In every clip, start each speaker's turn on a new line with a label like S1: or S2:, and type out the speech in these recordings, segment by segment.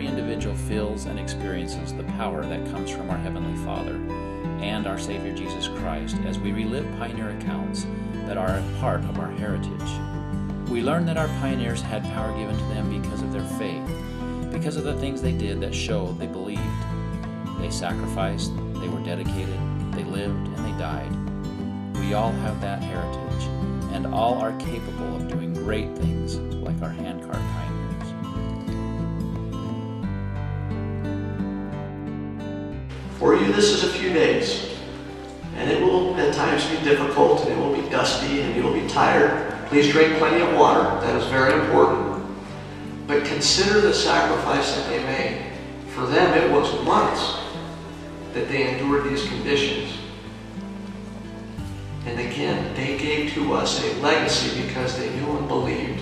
S1: every individual feels and experiences the power that comes from our Heavenly Father and our Savior Jesus Christ as we relive pioneer accounts that are a part of our heritage. We learn that our pioneers had power given to them because of their faith, because of the things they did that showed they believed. They sacrificed, they were dedicated, they lived, and they died. We all have that heritage, and all are capable of doing great things like our handcart pioneers.
S2: For you, this is a few days, and it will at times be difficult, and it will be dusty, and you'll be tired. Please drink plenty of water. That is very important. But consider the sacrifice that they made. For them, it was months that they endured these conditions. And again, they gave to us a legacy because they knew and believed.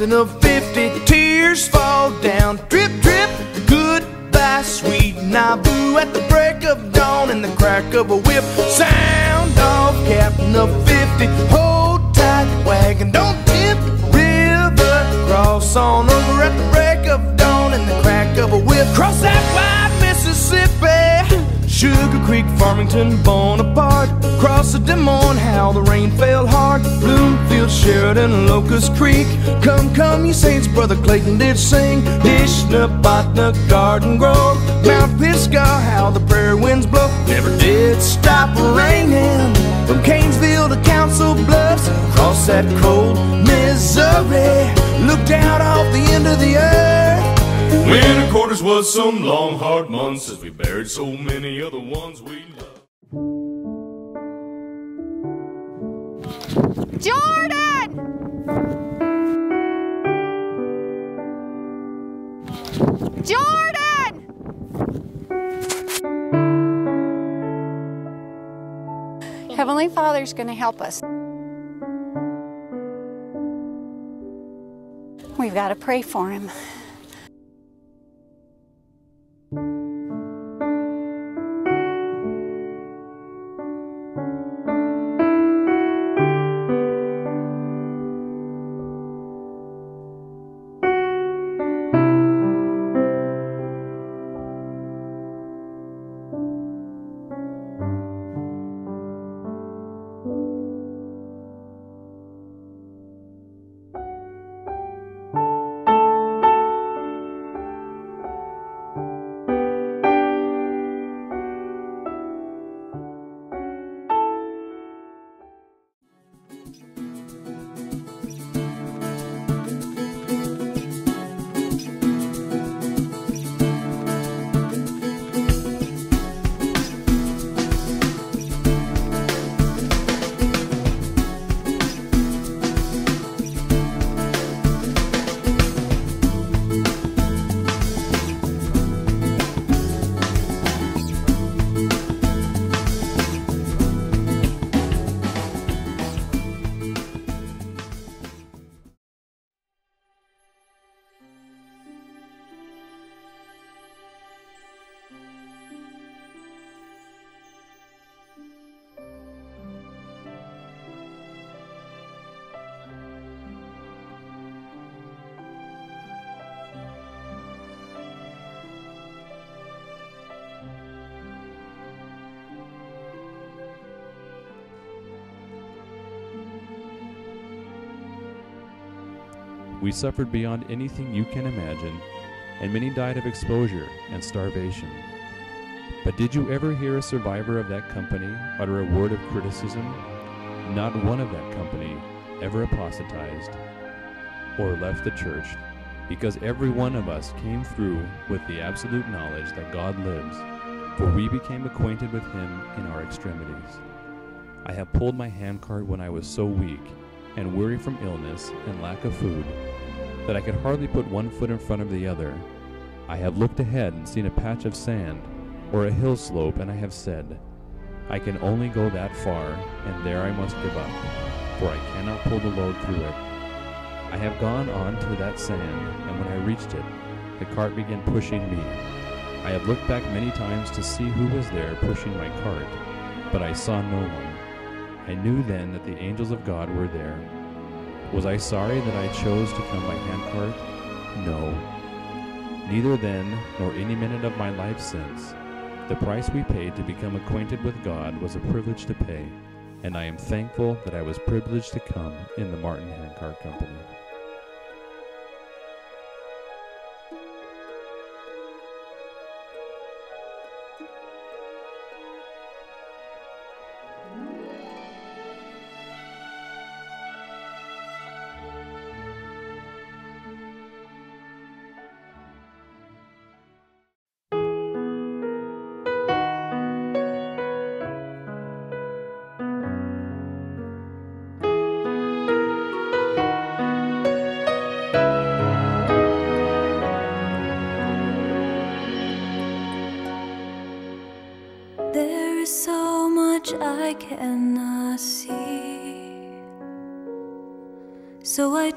S3: Captain of 50, tears fall down. Drip, drip, goodbye, sweet Nauvoo. At the break of dawn and the crack of a whip. Sound off, captain of 50, hold tight, wagon, don't tip. River, cross on over at the break of dawn and the crack of a whip. Cross that wide Mississippi. Sugar Creek, Farmington, Bonaparte. Cross the Des Moines, the rain fell hard. Bloomfield, Sheridan, Locust Creek. Come, come, you saints, Brother Clayton did sing. Nishna, Botna, Garden Grove. Mount Pisgah, how the prairie winds blow. Never did stop raining. From Kanesville to Council Bluffs, across that cold Missouri. Looked out off the end of the earth.
S4: Winter quarters was some long, hard months as we buried so many other ones we loved.
S5: Jordan! Jordan! Heavenly Father's going to help us. We've got to pray for him.
S6: We suffered beyond anything you can imagine, and many died of exposure and starvation. But did you ever hear a survivor of that company utter a word of criticism? Not one of that company ever apostatized or left the church, because every one of us came through with the absolute knowledge that God lives, for we became acquainted with Him in our extremities. I have pulled my handcart when I was so weak and weary from illness and lack of food that I could hardly put one foot in front of the other. I have looked ahead and seen a patch of sand or a hill slope, and I have said, I can only go that far, and there I must give up, for I cannot pull the load through it. I have gone on to that sand, and when I reached it, the cart began pushing me. I have looked back many times to see who was there pushing my cart, but I saw no one. I knew then that the angels of God were there. Was I sorry that I chose to come by handcart? No. Neither then, nor any minute of my life since. The price we paid to become acquainted with God was a privilege to pay, and I am thankful that I was privileged to come in the Martin Handcart Company.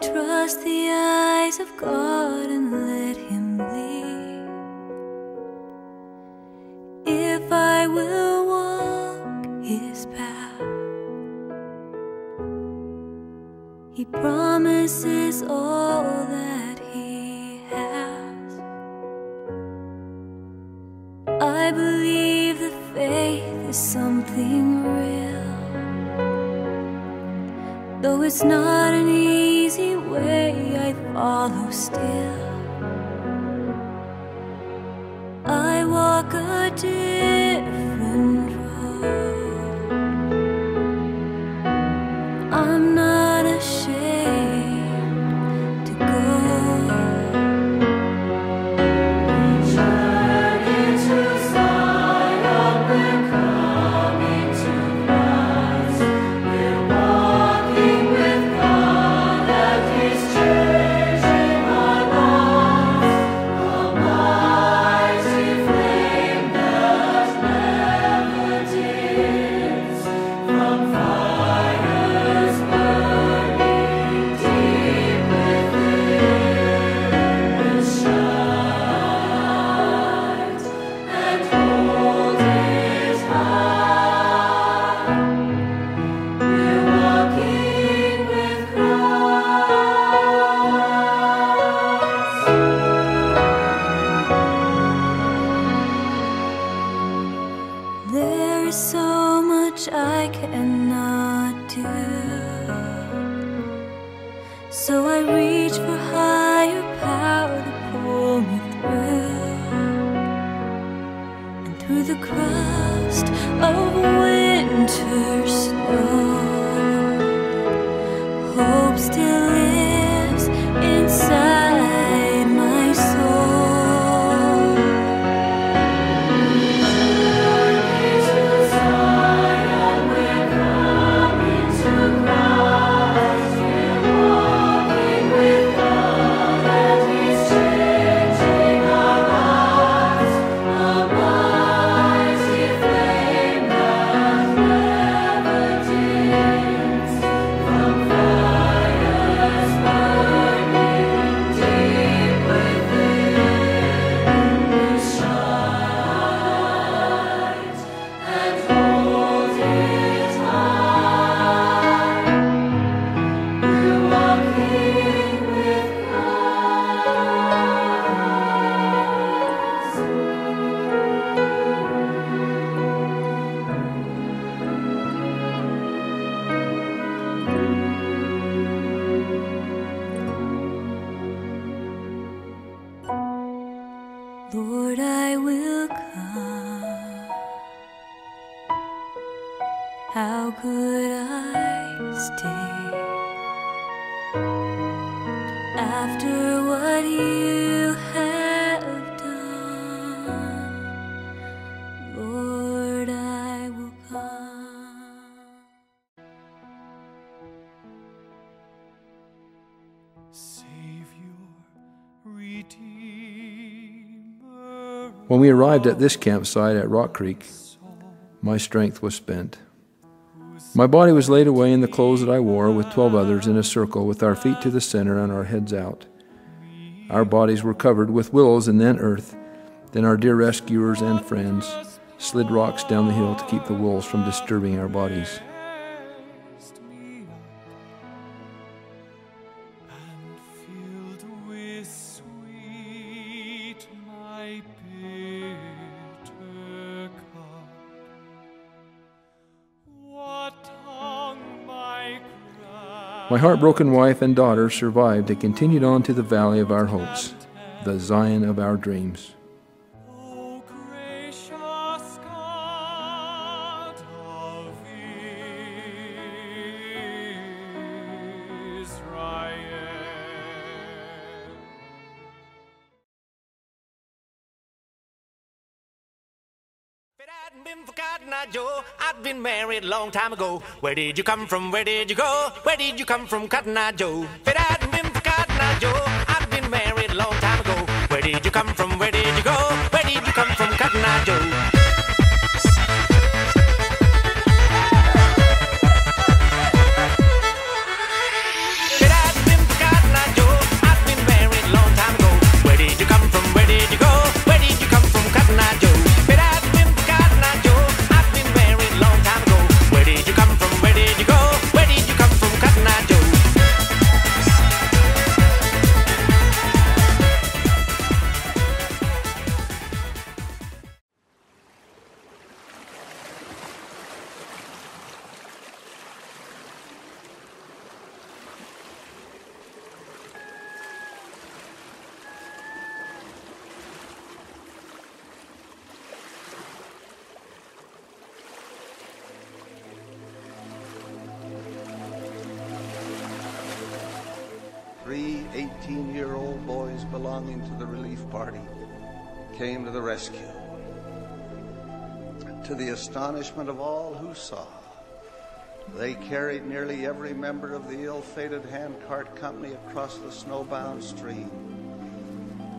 S7: Trust the eyes of God and let Him lead. If I will walk His path, He promises all that He has. I believe that faith is something real. Though it's not an easy different still
S8: When we arrived at this campsite at Rock Creek, my strength was spent. My body was laid away in the clothes that I wore with twelve others in a circle with our feet to the center and our heads out. Our bodies were covered with willows and then earth. Then our dear rescuers and friends slid rocks down the hill to keep the wolves from disturbing our bodies. My heartbroken wife and daughter survived and continued on to the valley of our hopes, the Zion of our dreams.
S9: Married a long time ago. Where did you come from? Where did you go? Where did you come from, Cotton Eye Joe? If it hadn't been for Cotton Eye Joe,
S10: three 18 year old boys belonging to the relief party came to the rescue. To the astonishment of all who saw, they carried nearly every member of the ill fated handcart company across the snowbound stream.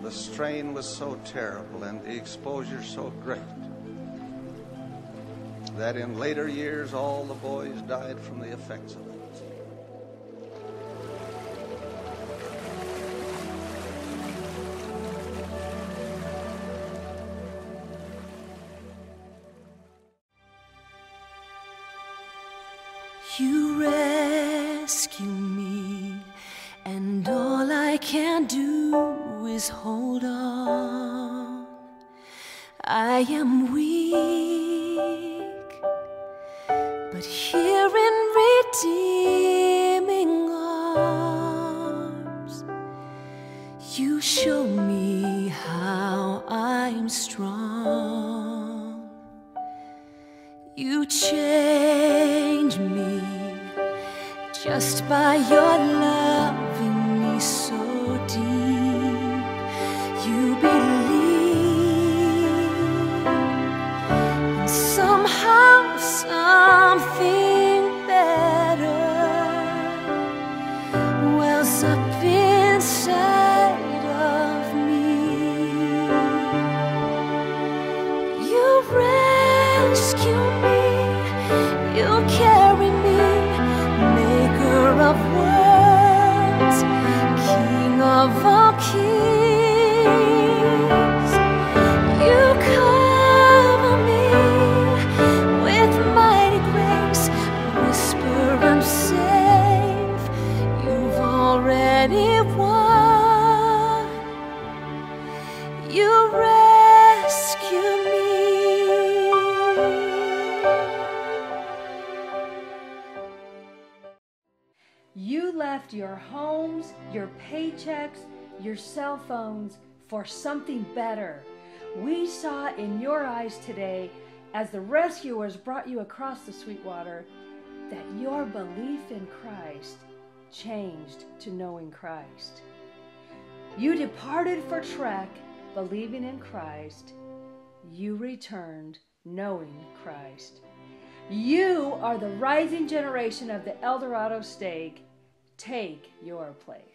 S10: The strain was so terrible and the exposure so great that in later years all the boys died from the effects of it.
S7: But here in redeeming arms, you show me how I'm strong. You change me just by your loving
S11: your cell phones for something better. We saw in your eyes today, as the rescuers brought you across the Sweetwater, that your belief in Christ changed to knowing Christ. You departed for Trek believing in Christ. You returned knowing Christ. You are the rising generation of the Eldorado stake. Take your place.